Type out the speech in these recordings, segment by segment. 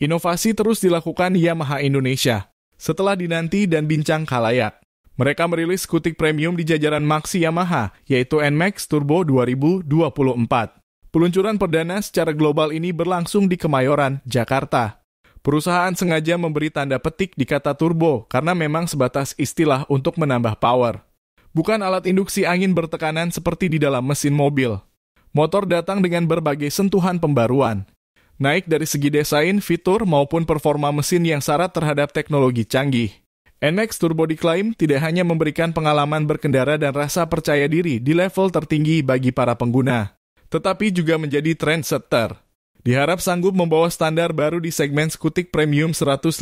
Inovasi terus dilakukan Yamaha Indonesia setelah dinanti dan bincang kalayak. Mereka merilis skutik premium di jajaran Maxi Yamaha, yaitu NMAX Turbo 2024. Peluncuran perdana secara global ini berlangsung di Kemayoran, Jakarta. Perusahaan sengaja memberi tanda petik di kata turbo karena memang sebatas istilah untuk menambah power. Bukan alat induksi angin bertekanan seperti di dalam mesin mobil. Motor datang dengan berbagai sentuhan pembaruan, naik dari segi desain, fitur, maupun performa mesin yang syarat terhadap teknologi canggih. NX Turbo diklaim tidak hanya memberikan pengalaman berkendara dan rasa percaya diri di level tertinggi bagi para pengguna, tetapi juga menjadi trendsetter. Diharap sanggup membawa standar baru di segmen skutik premium 150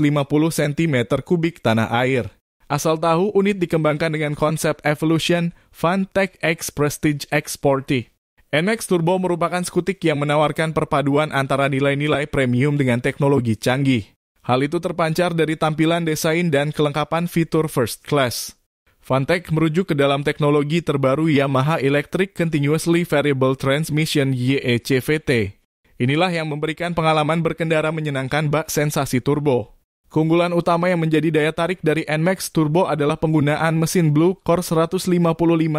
cm kubik tanah air. Asal tahu, unit dikembangkan dengan konsep Evolution Fantech X Prestige X40 NX Turbo merupakan skutik yang menawarkan perpaduan antara nilai-nilai premium dengan teknologi canggih. Hal itu terpancar dari tampilan desain dan kelengkapan fitur first class. Fantech merujuk ke dalam teknologi terbaru Yamaha Electric Continuously Variable Transmission YECVT. Inilah yang memberikan pengalaman berkendara menyenangkan bak sensasi turbo. Keunggulan utama yang menjadi daya tarik dari NMAX Turbo adalah penggunaan mesin Blue Core 155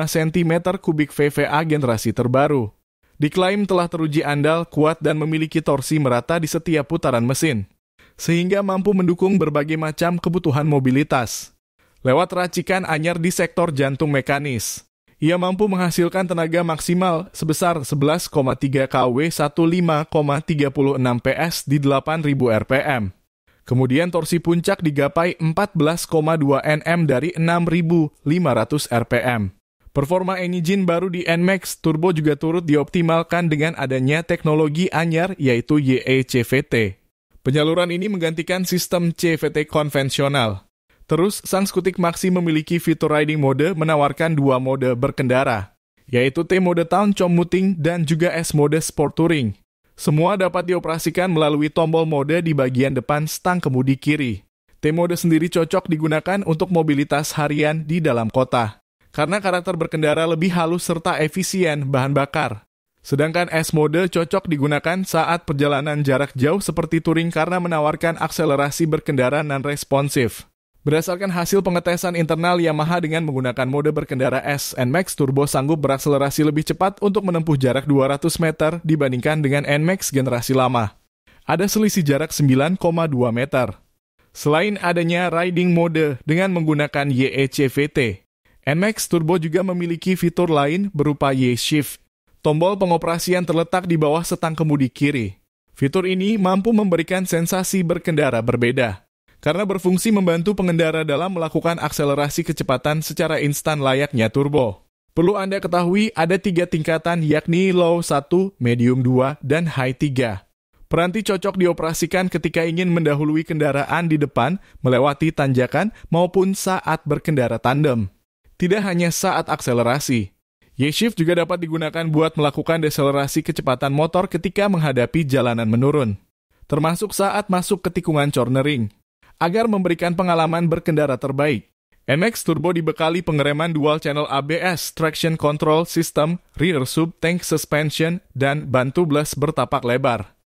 cm kubik VVA generasi terbaru. Diklaim telah teruji andal, kuat, dan memiliki torsi merata di setiap putaran mesin, sehingga mampu mendukung berbagai macam kebutuhan mobilitas. Lewat racikan anyar di sektor jantung mekanis, ia mampu menghasilkan tenaga maksimal sebesar 11,3 kW 15,36 PS di 8000 rpm Kemudian torsi puncak digapai 14,2 Nm dari 6.500 rpm. Performa engine baru di NMAX Turbo juga turut dioptimalkan dengan adanya teknologi anyar yaitu YECVT. Penyaluran ini menggantikan sistem CVT konvensional. Terus, sang skutik Maxi memiliki fitur riding mode menawarkan dua mode berkendara, yaitu T mode Town Commuting dan juga S mode Sport Touring. Semua dapat dioperasikan melalui tombol mode di bagian depan stang kemudi kiri. T-mode sendiri cocok digunakan untuk mobilitas harian di dalam kota, karena karakter berkendara lebih halus serta efisien bahan bakar. Sedangkan S-mode cocok digunakan saat perjalanan jarak jauh seperti touring karena menawarkan akselerasi berkendara non responsif. Berdasarkan hasil pengetesan internal Yamaha dengan menggunakan mode berkendara S, NMAX Turbo sanggup berakselerasi lebih cepat untuk menempuh jarak 200 meter dibandingkan dengan NMAX generasi lama. Ada selisih jarak 9,2 meter. Selain adanya riding mode dengan menggunakan YECVT, NMAX Turbo juga memiliki fitur lain berupa Y-Shift. Tombol pengoperasian terletak di bawah setang kemudi kiri. Fitur ini mampu memberikan sensasi berkendara berbeda karena berfungsi membantu pengendara dalam melakukan akselerasi kecepatan secara instan layaknya turbo. Perlu Anda ketahui ada tiga tingkatan yakni low 1, medium 2, dan high 3. Peranti cocok dioperasikan ketika ingin mendahului kendaraan di depan, melewati tanjakan, maupun saat berkendara tandem. Tidak hanya saat akselerasi. Y-Shift juga dapat digunakan buat melakukan deselerasi kecepatan motor ketika menghadapi jalanan menurun. Termasuk saat masuk ke tikungan cornering agar memberikan pengalaman berkendara terbaik. MX Turbo dibekali pengereman dual channel ABS, traction control system, rear sub tank suspension, dan ban tubeless bertapak lebar.